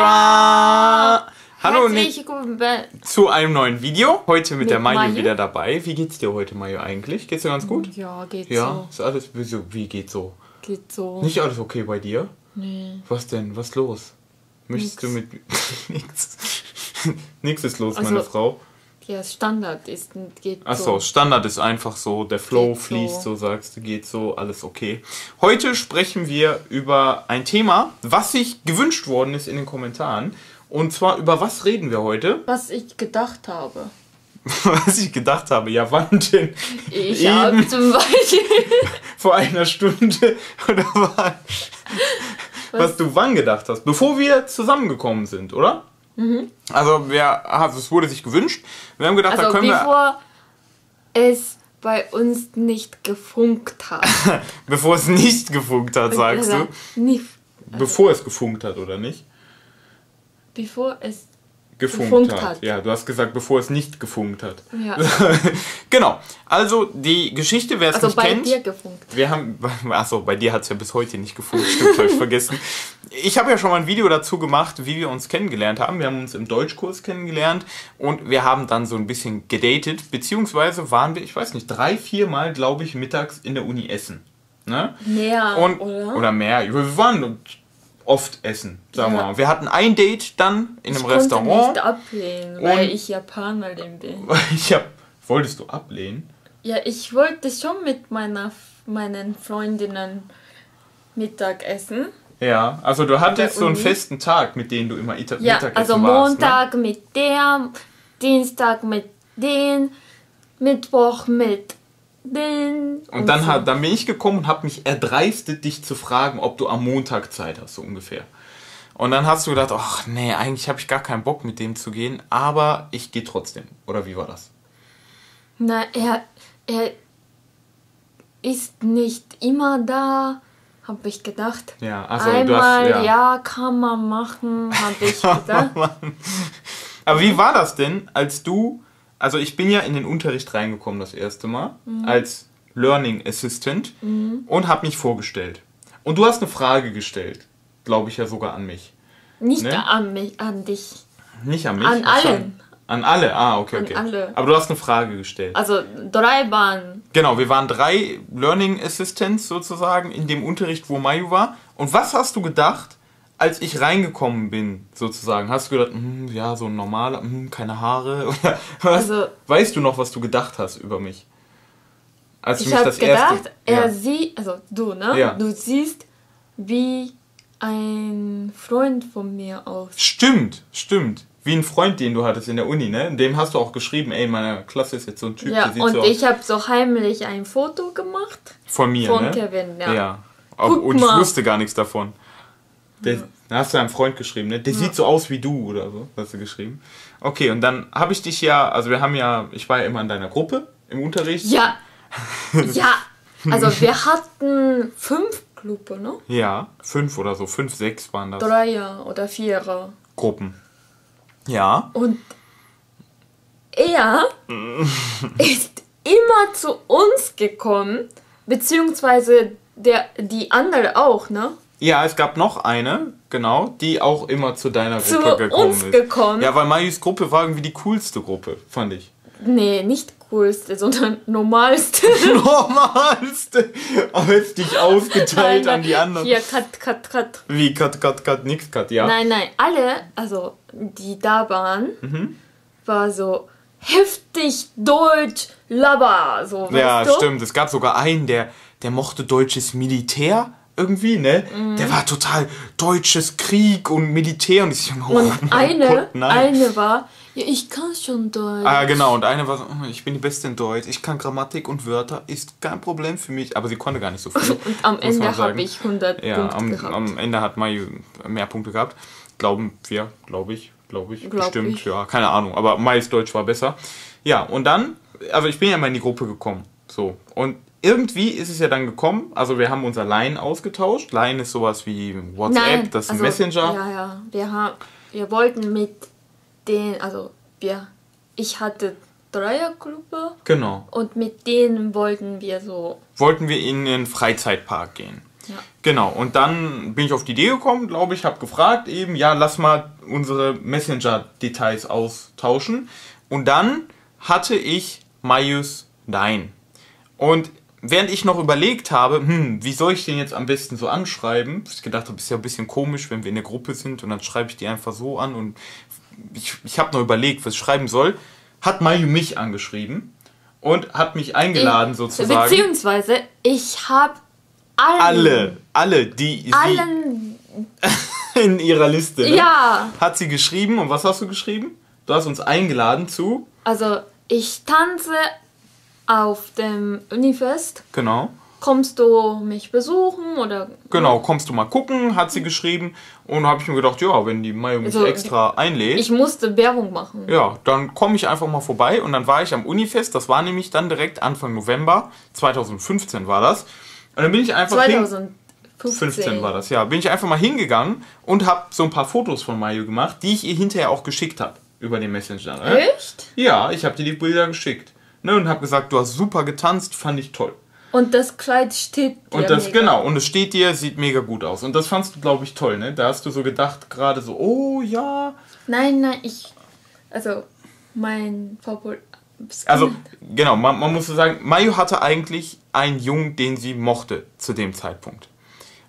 Konnichiwa! Hallo Herzlich zu einem neuen Video. Heute mit, Mit der Mayu Mayu. wieder dabei. Wie geht's dir heute, Mayu, eigentlich? Geht's dir ganz gut? Ja, geht Ja, ist alles wie geht so? so. Geht so. Nicht alles okay bei dir? Nee. Was denn? Was los? Möchtest Nix. du mit Nix. Nix ist los, Also- meine Frau. Ja, Standard ist geht Achso, so. Standard ist einfach so, der Flow fließt, so. so sagst du, geht so, alles okay. Heute sprechen wir über ein Thema, was sich gewünscht worden ist in den Kommentaren. Und zwar, über was reden wir heute? Was ich gedacht habe. Was ich gedacht habe, ja, wann denn? Ich habe zum Beispiel. Vor einer Stunde oder wann? Was? du wann gedacht hast, bevor wir zusammengekommen sind, oder? Also, wir, also es wurde sich gewünscht. Wir haben gedacht, da Also können wir, bevor es bei uns nicht gefunkt hat. bevor es nicht gefunkt hat, sagst du. Nicht, Bevor es gefunkt hat, oder nicht? bevor es. Gefunkt, Gefunkt hat. hat. Ja, du hast gesagt, bevor es nicht gefunkt hat. Ja. genau. Also, die Geschichte, wer es Also nicht bei kennt. dir gefunkt. Wir haben, achso, bei dir hat es ja bis heute nicht gefunkt, stimmt, habe ich vergessen. Ich habe ja schon mal ein Video dazu gemacht, wie wir uns kennengelernt haben. Wir haben uns im Deutschkurs kennengelernt und wir haben dann so ein bisschen gedatet, beziehungsweise waren wir, ich weiß nicht, drei, vier Mal, glaube ich, mittags in der Uni essen. Ne? Mehr, Und, oder? mehr. Wir waren oft essen, sagen wir Ja. mal. Wir hatten ein Date dann in einem ich konnte Restaurant. nicht ablehnen, weil ich Japanerin bin. Ich hab, wolltest du ablehnen? Ja, ich wollte schon mit meiner, meinen Freundinnen Mittag essen. Ja, also du hattest so einen festen Tag, mit dem du immer Ita Ja, Mittagessen also warst. Ne? Montag mit der, Dienstag mit den, Mittwoch mit den. Und dann, so. hat, dann bin ich gekommen und habe mich erdreistet, dich zu fragen, ob du am Montag Zeit hast, so ungefähr. Und dann hast du gedacht, ach nee, eigentlich habe ich gar keinen Bock mit dem zu gehen, aber ich gehe trotzdem. Oder wie war das? Na, er, er ist nicht immer da, habe ich gedacht. Ja, also du Einmal, hast- ja. ja. kann man machen, habe ich gedacht. Aber wie war das denn, als du, also ich bin ja in den Unterricht reingekommen das erste Mal, Mhm. als Learning Assistant und habe mich vorgestellt. Und du hast eine Frage gestellt, glaube ich ja sogar an mich. Nicht Ne? an mich, an dich. Nicht an mich? An allen. An alle, ah, okay, An okay. alle. Aber du hast eine Frage gestellt. Also drei waren. Genau, wir waren drei Learning Assistants sozusagen in dem Unterricht, wo Mayu war. Und was hast du gedacht, als ich reingekommen bin, sozusagen? Hast du gedacht, hm, ja, so ein normaler, hm, keine Haare? Oder was? Also- weißt du noch, was du gedacht hast über mich? Als du Ich habe gedacht, erste. er ja. sieht, also du, ne? Ja. Du siehst wie ein Freund von mir aus. Stimmt, stimmt. Wie ein Freund, den du hattest in der Uni, ne? Dem hast du auch geschrieben, ey, in meiner Klasse ist jetzt so ein Typ, Ja, der sieht und so ich habe so heimlich ein Foto gemacht Von mir, von ne? Kevin, ja. Ja. Guck und ich mal. wusste gar nichts davon. Der, Da hast du einem Freund geschrieben, ne? Der sieht so aus wie du oder so, hast du geschrieben. Okay, und dann habe ich dich ja, also wir haben ja, ich war ja immer in deiner Gruppe im Unterricht. Ja, ja. Also wir hatten fünf Gruppe, ne? Ja, fünf oder so, fünf, sechs waren das Dreier oder Vierer. Gruppen. Ja. Und er ist immer zu uns gekommen, beziehungsweise der, die andere auch, ne? Ja, es gab noch eine, genau, die auch immer zu deiner Zu Gruppe gekommen uns ist. gekommen. Ja, weil Mayus Gruppe war irgendwie die coolste Gruppe, fand ich. Nee, nicht coolste, sondern normalste. Normalste. Als dich ausgeteilt an die anderen. Hier, cut, cut, cut. Wie, cut, cut, cut, nix, cut, ja. Nein, nein, alle, also die da waren, Mhm. war so heftig Deutsch, Labber, so, Ja, stimmt. Es gab sogar einen, der, der mochte deutsches Militär irgendwie, ne? Mhm. Der war total deutsches Krieg und Militär und ich so, oh Und eine, Gott, eine war, ja, ich kann schon Deutsch. Ah, genau. Und eine war oh, ich bin die Beste in Deutsch. Ich kann Grammatik und Wörter. Ist kein Problem für mich. Aber sie konnte gar nicht so viel. Und am Ende habe ich 100 Ja, Punkte am, gehabt. am Ende hat Mayu mehr Punkte gehabt. Glauben wir, glaube ich. Glaube ich. Glaub Bestimmt, ich. ja. Keine Ahnung. Aber Mayus Deutsch war besser. Ja, und dann, also ich bin ja mal in die Gruppe gekommen. So. Und irgendwie ist es ja dann gekommen, also wir haben unser Line ausgetauscht. Line ist sowas wie WhatsApp, das ist ein also, Messenger. Ja, ja. Wir, haben, wir wollten mit den, also wir, ich hatte Dreiergruppe Genau. und mit denen wollten wir so, Wollten wir in den Freizeitpark gehen. Ja. Genau, und dann bin ich auf die Idee gekommen, glaube ich, habe gefragt eben, ja, lass mal unsere Messenger-Details austauschen. Und dann hatte ich Mayus Nein. Und während ich noch überlegt habe, hm, wie soll ich den jetzt am besten so anschreiben, ich gedacht habe, ist ja ein bisschen komisch, wenn wir in der Gruppe sind und dann schreibe ich die einfach so an und ich, ich habe noch überlegt, was ich schreiben soll, hat Mayu mich angeschrieben und hat mich eingeladen sozusagen. Beziehungsweise, ich habe allen, Alle, alle, die allen, in ihrer Liste ne? ja, hat sie geschrieben und was hast du geschrieben? Du hast uns eingeladen zu, also ich tanze auf dem Unifest. genau, Kommst du mich besuchen oder? genau, kommst du mal gucken, hat sie geschrieben und habe ich mir gedacht, ja, wenn die Mayu mich Also, extra einlädt, Ich musste Werbung machen. ja, dann komme ich einfach mal vorbei und dann war ich am Unifest, das war nämlich dann direkt Anfang November, 2015 war das. Und dann bin ich einfach hin, 2015 15 war das, ja. Bin ich einfach mal hingegangen und habe so ein paar Fotos von Mayu gemacht, die ich ihr hinterher auch geschickt habe über den Messenger. Ne? Echt? Ja, ich habe dir die Bilder geschickt. Ne, und habe gesagt, du hast super getanzt, fand ich toll. Und das Kleid steht dir Und das, mega. genau, und es steht dir, sieht mega gut aus. Und das fandst du, glaube ich, toll, ne? Da hast du so gedacht, gerade so, oh ja. Nein, nein, ich. Also, mein Favorit. Also, genau, man, man muss so sagen, Mayu hatte eigentlich einen Jungen, den sie mochte zu dem Zeitpunkt.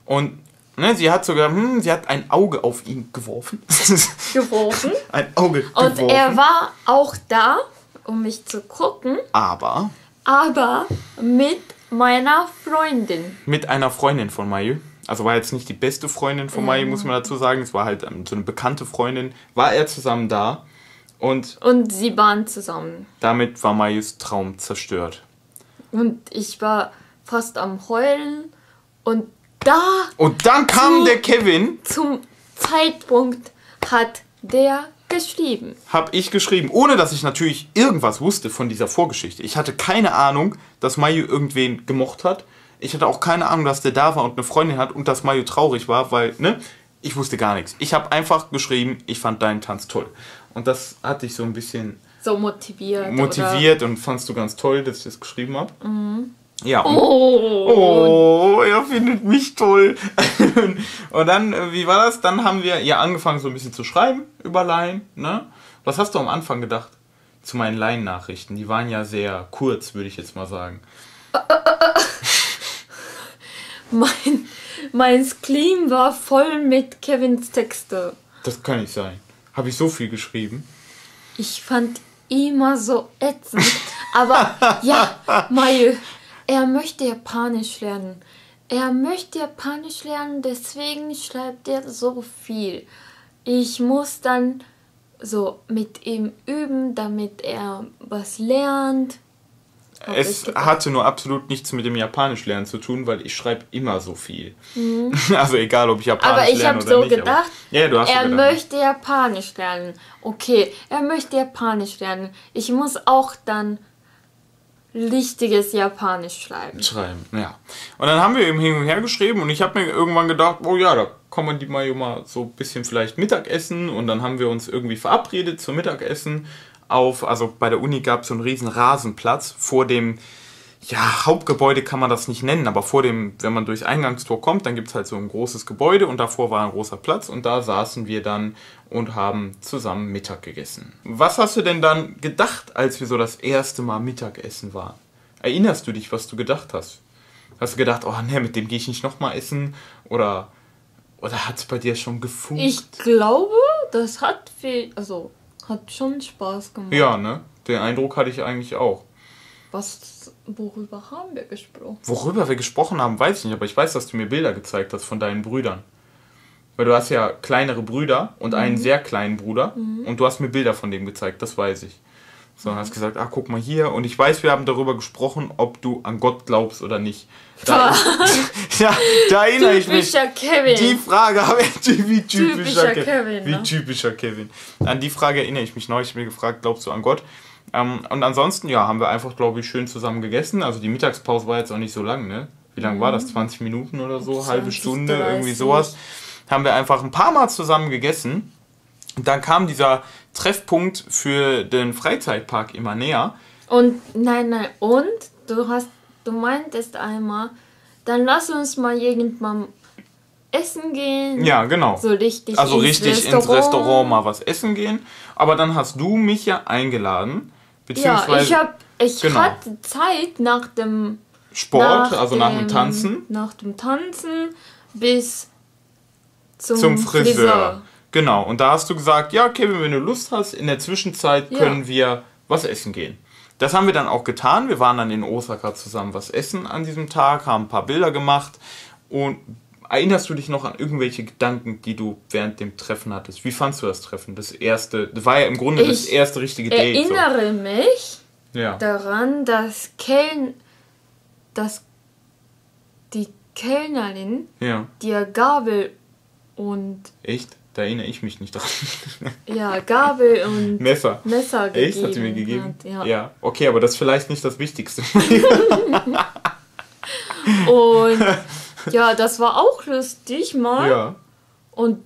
Und ne, sie hat sogar, hm, sie hat ein Auge auf ihn geworfen. geworfen. ein Auge Und geworfen. er war auch da, um mich zu gucken, aber aber mit meiner Freundin. mit einer Freundin von Mayu. Also war jetzt nicht die beste Freundin von Mayu, muss man dazu sagen. Es war halt ähm, so eine bekannte Freundin. War er zusammen da und Und sie waren zusammen. damit war Mayus Traum zerstört. Und ich war fast am Heulen. Und da Und dann kam Zu- der Kevin, zum Zeitpunkt hat der geschrieben. hab ich geschrieben, ohne dass ich natürlich irgendwas wusste von dieser Vorgeschichte. Ich hatte keine Ahnung, dass Mayu irgendwen gemocht hat. Ich hatte auch keine Ahnung, dass der da war und eine Freundin hat und dass Mayu traurig war, weil, ne? Ich wusste gar nichts. Ich habe einfach geschrieben, ich fand deinen Tanz toll. Und das hat dich so ein bisschen So motiviert. motiviert und fandst du ganz toll, dass ich das geschrieben habe. Ja. Oh. oh, er findet mich toll. und dann, äh, wie war das? Dann haben wir ja angefangen so ein bisschen zu schreiben über Laien. Ne? Was hast du am Anfang gedacht zu meinen Laien-Nachrichten? Die waren ja sehr kurz, würde ich jetzt mal sagen. Mein, mein Screen war voll mit Kevins Texte. Das kann nicht sein. Habe ich so viel geschrieben? Ich fand immer so ätzend. Aber ja, Mayu, er möchte Japanisch lernen. Er möchte Japanisch lernen, deswegen schreibt er so viel. Ich muss dann so mit ihm üben, damit er was lernt. Ich Es gedacht. hatte nur absolut nichts mit dem Japanischlernen zu tun, weil ich schreibe immer so viel. Also egal, ob ich Japanisch Mhm. Aber ich lerne habe oder so nicht. gedacht, aber, ja, du hast er so gedacht. möchte Japanisch lernen. Okay, er möchte Japanisch lernen. Ich muss auch dann richtiges Japanisch schreiben. schreiben, ja. Und dann haben wir eben hin und her geschrieben und ich habe mir irgendwann gedacht, oh ja, da man die mal, mal so ein bisschen vielleicht Mittagessen und dann haben wir uns irgendwie verabredet zum Mittagessen auf, also bei der Uni gab es so einen riesen Rasenplatz vor dem, ja, Hauptgebäude kann man das nicht nennen, aber vor dem, wenn man durchs Eingangstor kommt, dann gibt es halt so ein großes Gebäude und davor war ein großer Platz und da saßen wir dann und haben zusammen Mittag gegessen. Was hast du denn dann gedacht, als wir so das erste Mal Mittagessen waren? Erinnerst du dich, was du gedacht hast? Hast du gedacht, oh ne, mit dem gehe ich nicht nochmal essen? Oder, oder hat es bei dir schon gefunkt? Ich glaube, das hat viel, also hat schon Spaß gemacht. ja, ne? Den Eindruck hatte ich eigentlich auch. Was, worüber haben wir gesprochen? Worüber wir gesprochen haben, weiß ich nicht, aber ich weiß, dass du mir Bilder gezeigt hast von deinen Brüdern. Weil du hast ja kleinere Brüder und einen sehr kleinen Bruder und du hast mir Bilder von dem gezeigt, das weiß ich. So, und hast gesagt, ah, guck mal hier. Und ich weiß, wir haben darüber gesprochen, ob du an Gott glaubst oder nicht. Da, ja, da erinnere ich mich. Typischer Kevin. Die Frage habe ich, wie typischer, Typischer Ke- Kevin, Wie ne? typischer Kevin. An die Frage erinnere ich mich neulich. Ich habe mir gefragt, glaubst du an Gott? Ähm, und ansonsten, ja, haben wir einfach, glaube ich, schön zusammen gegessen. Also die Mittagspause war jetzt auch nicht so lang, ne? Wie lang war das? 20 Minuten oder so? Halbe 20, Stunde, irgendwie 30. sowas. Haben wir einfach ein paar Mal zusammen gegessen. Und dann kam dieser Treffpunkt für den Freizeitpark immer näher. Und nein, nein, und du hast, du meintest einmal, dann lass uns mal irgendwann essen gehen. Ja, genau. So richtig also ins richtig ins Restaurant. Restaurant mal was essen gehen. Aber dann hast du mich ja eingeladen. Ja, Beziehungsweise ich hab, ich Genau. hatte Zeit nach dem Sport, also nach dem dem- Tanzen, Nach dem Tanzen bis zum, zum Friseur. Genau. Und da hast du gesagt, ja, Kevin, wenn du Lust hast, in der Zwischenzeit Ja. können wir was essen gehen. Das haben wir dann auch getan. Wir waren dann in Osaka zusammen was essen an diesem Tag, haben ein paar Bilder gemacht. Und erinnerst du dich noch an irgendwelche Gedanken, die du während dem Treffen hattest? Wie fandst du das Treffen? Das erste, das war ja im Grunde das Ich erste richtige Date. so. Erinnere mich Ja. daran, dass Kelln, dass die Kellnerin ja. dir Gabel und Echt? Da erinnere ich mich nicht dran. ja Gabel und Messer. Messer gegeben Echt? Hat sie mir gegeben? Hat, ja. ja. Okay, aber das ist vielleicht nicht das Wichtigste. Und ja, das war auch lustig mal. ja. Und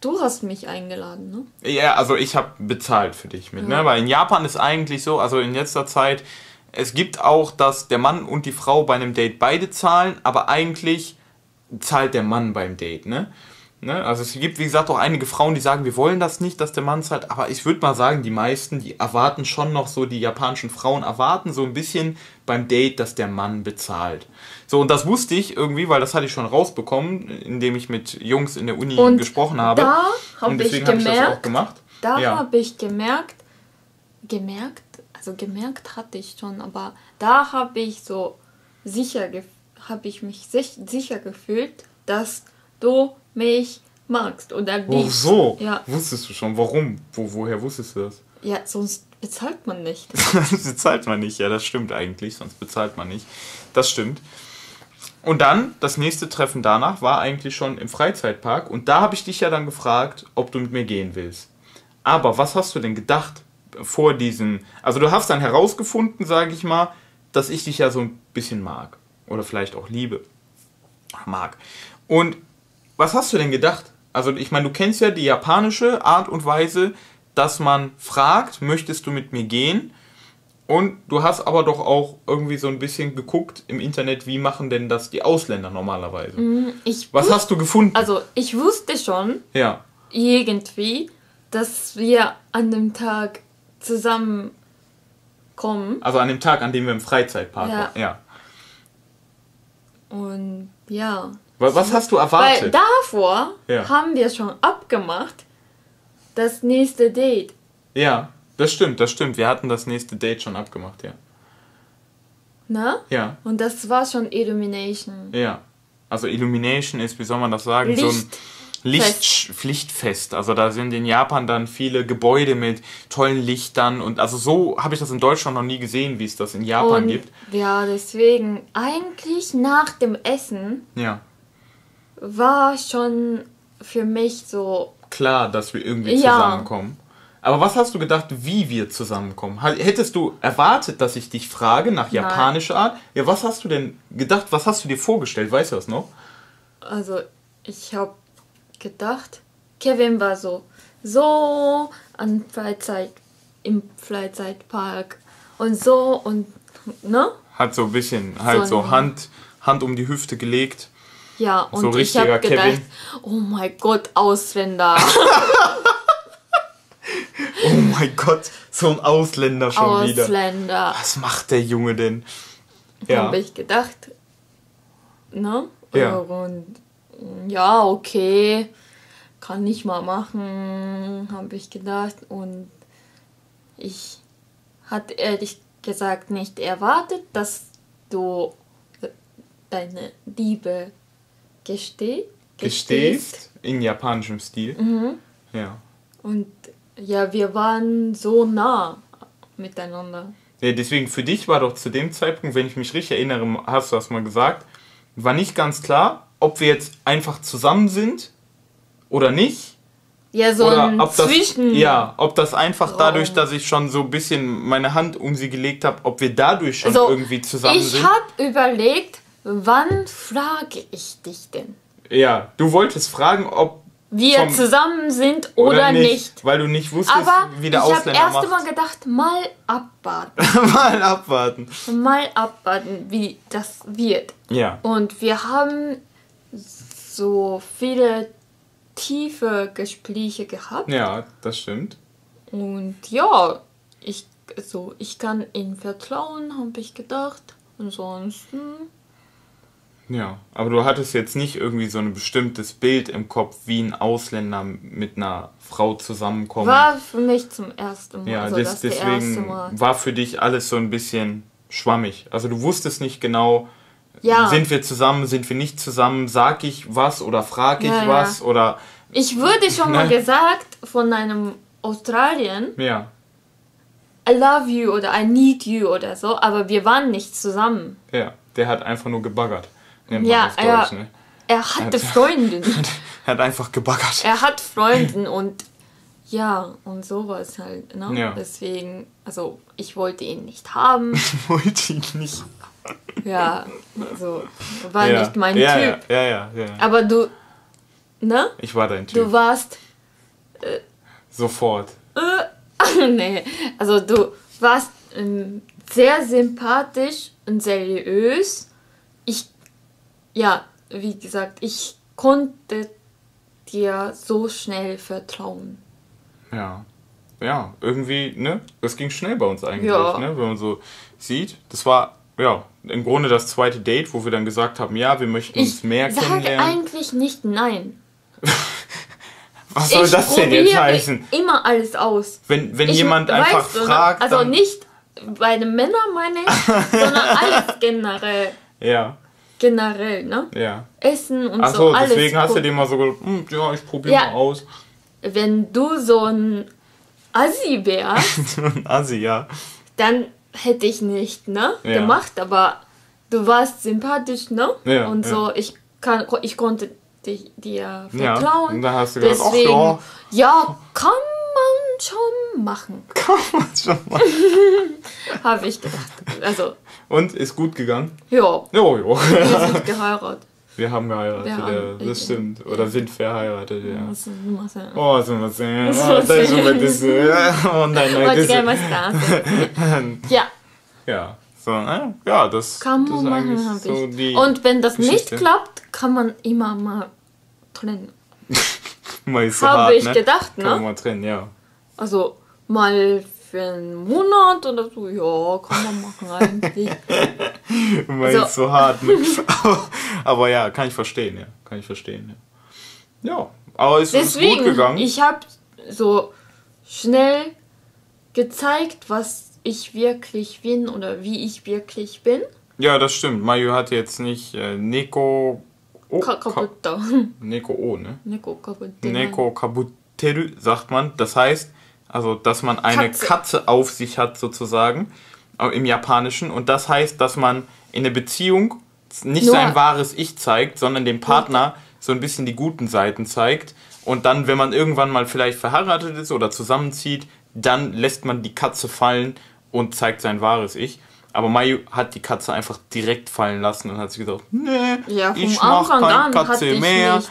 du hast mich eingeladen, ne? Ja, also ich habe bezahlt für dich mit, Ja. ne? Weil in Japan ist eigentlich so, also in letzter Zeit, es gibt auch, dass der Mann und die Frau bei einem Date beide zahlen, aber eigentlich zahlt der Mann beim Date, ne? Ne? Also es gibt, wie gesagt, auch einige Frauen, die sagen, wir wollen das nicht, dass der Mann zahlt, aber ich würde mal sagen, die meisten, die erwarten schon noch so, die japanischen Frauen erwarten so ein bisschen beim Date, dass der Mann bezahlt. So, und das wusste ich irgendwie, weil das hatte ich schon rausbekommen, indem ich mit Jungs in der Uni Und gesprochen habe. da und habe ich deswegen habe ich das auch gemacht. da Ja. habe ich gemerkt, gemerkt, also gemerkt hatte ich schon, aber da habe ich so sicher, habe ich mich sich, sicher gefühlt, dass du mich magst oder Oh, liebst. so. Ja, Wusstest du schon. Warum? Wo, woher wusstest du das? ja, sonst bezahlt man nicht. das bezahlt man nicht. Ja, das stimmt eigentlich. Sonst bezahlt man nicht. Das stimmt. Und dann, das nächste Treffen danach war eigentlich schon im Freizeitpark. Und da habe ich dich ja dann gefragt, ob du mit mir gehen willst. Aber was hast du denn gedacht vor diesen... Also du hast dann herausgefunden, sage ich mal, dass ich dich ja so ein bisschen mag. Oder vielleicht auch liebe. Mag. Und was hast du denn gedacht? Also ich meine, du kennst ja die japanische Art und Weise, dass man fragt, möchtest du mit mir gehen? Und du hast aber doch auch irgendwie so ein bisschen geguckt im Internet, wie machen denn das die Ausländer normalerweise? Ich Was hast du gefunden? also ich wusste schon ja. irgendwie, dass wir an dem Tag zusammenkommen. Also an dem Tag, an dem wir im Freizeitpark Ja. waren. Ja. Und ja. Wa- Was hast du Weil erwartet? davor Ja. haben wir schon abgemacht, das nächste Date. ja, das stimmt, das stimmt. Wir hatten das nächste Date schon abgemacht, ja. Ne? Ja, Und das war schon Illumination. ja. Also Illumination ist, wie soll man das sagen, so ein Licht. Licht, Pflichtfest. Also da sind in Japan dann viele Gebäude mit tollen Lichtern und also so habe ich das in Deutschland noch nie gesehen, wie es das in Japan Und gibt. ja, deswegen, eigentlich nach dem Essen Ja, war schon für mich so, klar, dass wir irgendwie Ja. zusammenkommen. Aber was hast du gedacht, wie wir zusammenkommen? Hättest du erwartet, dass ich dich frage nach japanischer Art? Ja, was hast du denn gedacht? Was hast du dir vorgestellt? Weißt du das noch? also ich habe gedacht, Kevin war so, so an Freizeit, im Freizeitpark und so und, ne? Hat so ein bisschen halt So so, Hand, Hand um die Hüfte gelegt. Ja, und So ich habe gedacht, Kevin. oh mein Gott, Ausländer. Oh mein Gott, so ein Ausländer schon wieder. Ausländer. Was macht der Junge denn? Ja. Habe ich gedacht. Ne? Ja. Und ja, okay. Kann ich mal machen, habe ich gedacht. Und ich hatte ehrlich gesagt nicht erwartet, dass du deine Liebe gesteh, Gestehst in japanischem Stil. Mhm. Ja. Und ja, wir waren so nah miteinander. Ja, deswegen für dich war doch zu dem Zeitpunkt, wenn ich mich richtig erinnere, hast du das mal gesagt, war nicht ganz klar, ob wir jetzt einfach zusammen sind oder nicht. Ja, so oder ein ob das, Zwischen. ja, ob das einfach dadurch, dass ich schon so ein bisschen meine Hand um sie gelegt habe, ob wir dadurch schon Also, irgendwie zusammen ich sind. habe überlegt, wann frage ich dich denn? Ja, du wolltest fragen, ob wir zusammen sind oder, nicht. Weil du nicht wusstest, Aber wie ich der habe Ausländer erst macht. mal gedacht, mal abwarten. Mal abwarten. mal abwarten, wie das wird. Ja. Und wir haben so viele tiefe Gespräche gehabt. Ja, das stimmt. Und ja, ich, so, ich kann ihm vertrauen, habe ich gedacht. Ansonsten, Ja, aber du hattest jetzt nicht irgendwie so ein bestimmtes Bild im Kopf, wie ein Ausländer mit einer Frau zusammenkommt. war für mich zum ersten Mal. ja, also das erste deswegen Mal. war für dich alles so ein bisschen schwammig. Also du wusstest nicht genau, Ja. sind wir zusammen, sind wir nicht zusammen, sag ich was oder frage ich Ja, ja. was oder Ich wurde schon mal gesagt von einem Australien, ja, I love you oder I need you oder so, aber wir waren nicht zusammen. ja, der hat einfach nur gebaggert. Nennt Ja, auf Deutsch, ja. ne? Er hatte Freundin. Er hat einfach gebaggert. er hat Freunden und ja, und sowas halt. Ne? Ja. Deswegen, also ich wollte ihn nicht haben. Wollte ich nicht. Ja, also war ja. nicht mein ja, Typ. Ja, ja, ja. Aber du, ne? Ich war dein Typ. Du warst, Sofort. äh, nee, also du warst ähm, sehr sympathisch und seriös. Ja, wie gesagt, ich konnte dir so schnell vertrauen. Ja. Ja, irgendwie, ne? Das ging schnell bei uns eigentlich, Ja. ne? Wenn man so sieht. Das war, ja, im Grunde das zweite Date, wo wir dann gesagt haben, ja, wir möchten uns Ich mehr sage kennenlernen. eigentlich nicht nein. Was soll ich das denn jetzt heißen? immer alles aus. Wenn, wenn Ich- jemand einfach fragt, Also nicht bei den Männern meine ich, sondern alles generell. Ja, Generell, ne? ja. Essen und Achso, so alles. deswegen hast du dir mal so gedacht, hm, ja, ich probiere Ja. mal aus. Wenn du so ein Assi wärst, Assi, ja. dann hätte ich nicht, ne? Ja. Gemacht, aber du warst sympathisch, ne? Ja, und ja. so, ich, kann, ich konnte dich, dir Ja, vertrauen. und dann hast du gedacht, ach Deswegen, ja. ja, kann man schon machen, Kann man schon mal. habe ich gedacht. Also, und ist gut gegangen? Ja. Jo, jo. Wir sind geheiratet. Wir haben geheiratet, wir haben, ja, das stimmt. Oder sind verheiratet, ja. Was, was, ja. Oh, so was, ja. Oh, das ist das, ja. Und dann, äh, das ist Ja. Ja. So, äh, ja, das kann man das machen, habe so die Und wenn das Geschichte. nicht klappt, kann man immer mal trennen. mal so habe ich ne? gedacht, ne? Kann man mal trennen, ja. Also mal für einen Monat oder so, ja, kann man machen eigentlich. Mal So. ist so hart, ne? aber, ja, kann ich verstehen, ja. Kann ich verstehen, ja. Ja, aber es ist gut Deswegen, gegangen. ich habe so schnell gezeigt, was ich wirklich bin oder wie ich wirklich bin. ja, das stimmt. Mayu hat jetzt nicht äh, Neko. Oh, Ka. Neko O, ne? Neko kaputt. Neko kabuteru sagt man. Das heißt, also, dass man eine Katze. Katze, auf sich hat, sozusagen, äh, im Japanischen. Und das heißt, dass man in der Beziehung nicht Nur- sein wahres Ich zeigt, sondern dem Partner so ein bisschen die guten Seiten zeigt. Und dann, wenn man irgendwann mal vielleicht verheiratet ist oder zusammenzieht, dann lässt man die Katze fallen und zeigt sein wahres Ich. Aber Mayu hat die Katze einfach direkt fallen lassen und hat sich gesagt, nee, Ja, vom ich mach Anfang keine an Katze mehr. nicht.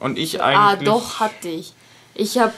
Und ich Ah, eigentlich. doch, hatte ich. Ich habe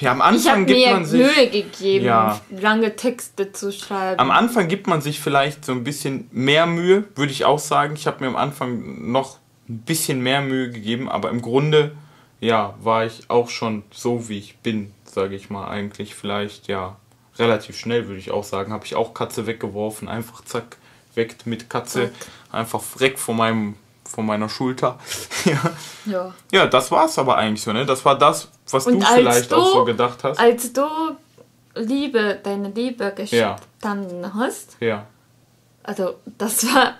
Ja, am Anfang gibt man sich. Mühe gegeben, Ja. lange Texte zu schreiben. Am Anfang gibt man sich vielleicht so ein bisschen mehr Mühe, würde ich auch sagen. Ich habe mir am Anfang noch ein bisschen mehr Mühe gegeben, aber im Grunde, ja, war ich auch schon so, wie ich bin, sage ich mal, eigentlich vielleicht, ja, relativ schnell, würde ich auch sagen. Habe ich auch Katze weggeworfen, einfach zack, weg mit Katze, einfach weg von meinem von meiner Schulter. ja. ja. ja, das war's aber eigentlich so, ne? Das war das, was Und du vielleicht du- auch so gedacht hast. Als du Liebe, deine Liebe Ja. gestanden hast, Ja. also das war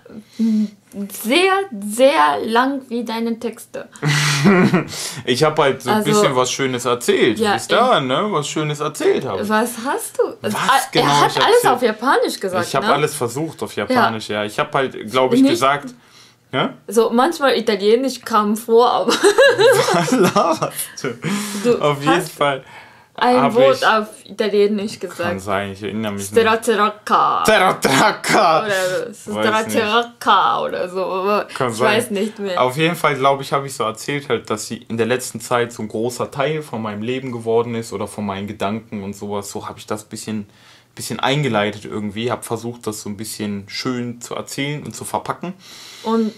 sehr, sehr lang wie deine Texte. Ich habe halt so ein Also- bisschen was Schönes erzählt. Ja, Bis dahin, ne? Was Schönes erzählt habe. Was hast du? Was Ah, genau er hat alles erzähl- auf Japanisch gesagt, Ich habe ne? alles versucht auf Japanisch, ja. Ich habe halt, glaube ich, Nicht- gesagt. Ja? So, manchmal Italienisch kam vor, aber Was du? Auf jeden Fall. ein Wort ich- auf Italienisch Kann gesagt. sein, ich erinnere mich nicht. Strateraka. Teratraka. Oder nicht. Strateraka oder so. Kann ich sein. weiß nicht mehr. Auf jeden Fall, glaube ich, habe ich so erzählt, halt, dass sie in der letzten Zeit so ein großer Teil von meinem Leben geworden ist oder von meinen Gedanken und sowas. So habe ich das bisschen, bisschen eingeleitet irgendwie. Habe versucht, das so ein bisschen schön zu erzählen und zu verpacken. Und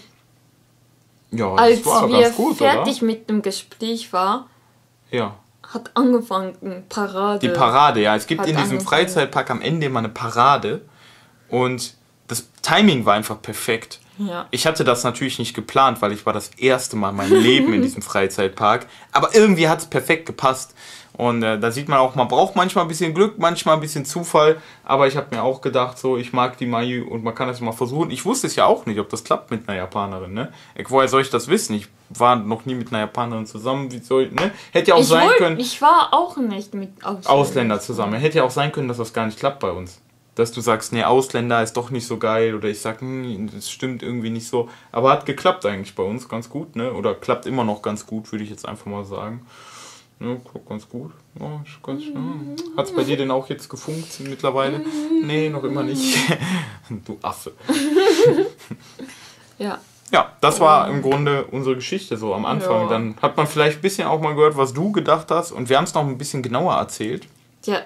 Ja, als wir gut, fertig oder? mit dem Gespräch war, Ja. hat angefangen Parade. Die Parade, ja. Es gibt in diesem angefangen. Freizeitpark am Ende immer eine Parade. Und das Timing war einfach perfekt. Ja. Ich hatte das natürlich nicht geplant, weil ich war das erste Mal in meinem Leben in diesem Freizeitpark. Aber irgendwie hat es perfekt gepasst. Und äh, da sieht man auch, man braucht manchmal ein bisschen Glück, manchmal ein bisschen Zufall. Aber ich habe mir auch gedacht, so, ich mag die Mayu und man kann das mal versuchen. Ich wusste es ja auch nicht, ob das klappt mit einer Japanerin. Ne? Woher soll ich das wissen? Ich war noch nie mit einer Japanerin zusammen. Wie soll, ne? Hätte ja auch Ich, sein wollt- können. ich war auch nicht mit Ausländern. Ausländer zusammen. Hätte ja auch sein können, dass das gar nicht klappt bei uns. Dass du sagst, nee, Ausländer ist doch nicht so geil oder ich sag, hm, das stimmt irgendwie nicht so. Aber hat geklappt eigentlich bei uns ganz gut, ne? Oder klappt immer noch ganz gut, würde ich jetzt einfach mal sagen. Ja, ganz gut. Ja, ganz, ja. Hat's bei dir denn auch jetzt gefunkt mittlerweile? Nee, noch immer nicht. du Affe. Ja. Ja, das war im Grunde unsere Geschichte so am Anfang. Ja. Dann hat man vielleicht ein bisschen auch mal gehört, was du gedacht hast. Und wir haben es noch ein bisschen genauer erzählt. ja,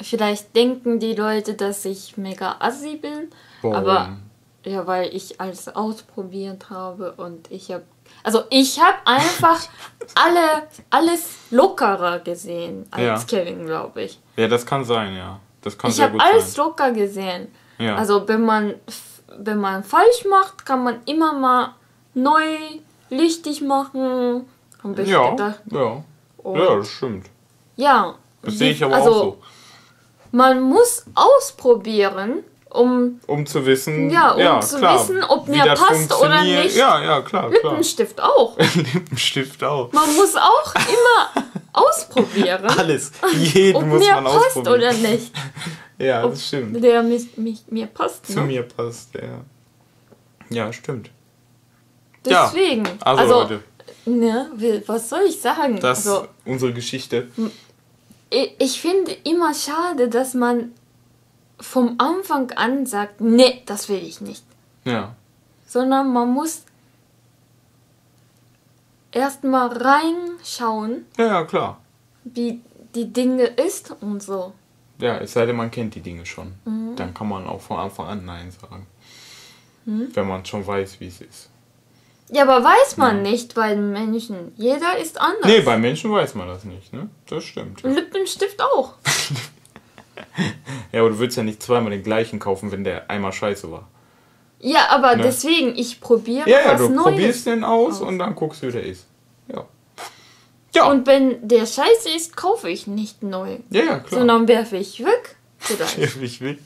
vielleicht denken die Leute, dass ich mega assi bin. Warum? Aber ja, weil ich alles ausprobiert habe und ich habe also ich habe einfach alle alles lockerer gesehen als Ja. Kevin, glaube ich. Ja, das kann sein, ja. Das kann Ich habe alles sein. locker gesehen. Ja. Also wenn man wenn man falsch macht, kann man immer mal neu richtig machen. Hab ich ja, gedacht. ja. Und- Ja, das stimmt. Ja. Das sehe ich aber also, auch so. Man muss ausprobieren, um Um zu wissen, Ja, um zu klar, wissen, ob mir passt oder nicht. Ja, ja, klar, klar. Lippenstift auch. Lippenstift auch. Man muss auch immer ausprobieren, Alles. Jeden ob muss mir man passt ausprobieren. oder nicht. Ja, Ob das stimmt. der mich, mich, mir passt. Zu Ne? mir passt, ja. Ja, stimmt. Ja, Deswegen. Also, Also, Leute, ne, was soll ich sagen? das ist also, unsere Geschichte. ich, ich finde immer schade, dass man vom Anfang an sagt, nee, das will ich nicht. Ja. Sondern man muss erstmal reinschauen, Ja, ja, klar. wie die Dinge ist und so. Ja, es sei denn, man kennt die Dinge schon. Mhm. Dann kann man auch von Anfang an Nein sagen. Mhm. Wenn man schon weiß, wie es ist. Ja, aber weiß man nicht bei den Menschen. Jeder ist anders. Nee, bei Menschen weiß man das nicht, ne? Das stimmt. Lippenstift auch. Ja, aber du würdest ja nicht zweimal den gleichen kaufen, wenn der einmal scheiße war. Ja, aber Ne. deswegen, ich probiere Ja, ja, was du Neues. probierst den aus aus. und dann guckst du, wie der ist. Ja. Ja, Und wenn der scheiße ist, kaufe ich nicht neu. ja, ja, klar. Sondern werfe ich weg. Vielleicht. Ewig weg.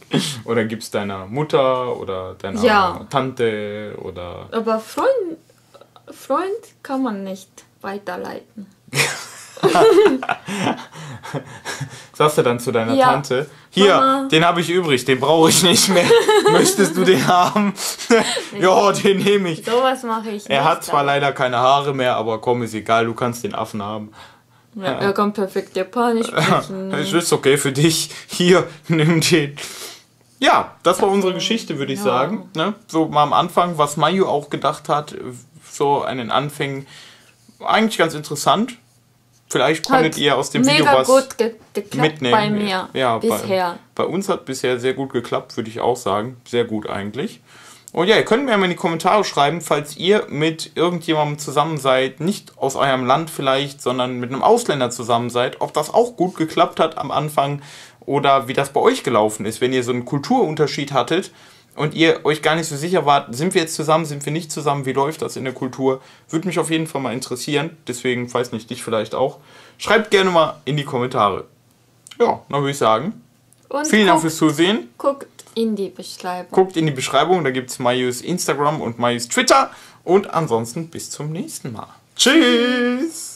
Oder gib's deiner Mutter oder deiner Ja. Tante oder. Aber Freund, Freund kann man nicht weiterleiten. Sagst du dann zu deiner Ja. Tante, hier, Mama. den habe ich übrig, den brauche ich nicht mehr. Möchtest du den haben? ja, den nehme ich. Sowas mache ich Er hat zwar aber- leider keine Haare mehr, aber komm, ist egal, du kannst den Affen haben. Ja, er kann perfekt Japanisch sprechen. Es ist okay für dich. Hier, nimm den. Ja, das war unsere Geschichte, würde ich Ja. sagen. Ne? So mal am Anfang, was Mayu auch gedacht hat, so an den Anfängen. Eigentlich ganz interessant. Vielleicht konntet ihr aus dem Video was mitnehmen. bei mir Ja, bisher. Bei, bei uns hat bisher sehr gut geklappt, würde ich auch sagen. Sehr gut eigentlich. Und ja, ihr könnt mir mal in die Kommentare schreiben, falls ihr mit irgendjemandem zusammen seid, nicht aus eurem Land vielleicht, sondern mit einem Ausländer zusammen seid, ob das auch gut geklappt hat am Anfang oder wie das bei euch gelaufen ist, wenn ihr so einen Kulturunterschied hattet und ihr euch gar nicht so sicher wart, sind wir jetzt zusammen, sind wir nicht zusammen, wie läuft das in der Kultur, würde mich auf jeden Fall mal interessieren, deswegen, weiß nicht, dich vielleicht auch. Schreibt gerne mal in die Kommentare. Ja, dann würde ich sagen, Und vielen Dank guckt, fürs Zusehen. guckt in die Beschreibung. Guckt in die Beschreibung, da gibt es Mayus Instagram und Mayus Twitter. Und ansonsten bis zum nächsten Mal. Tschüss!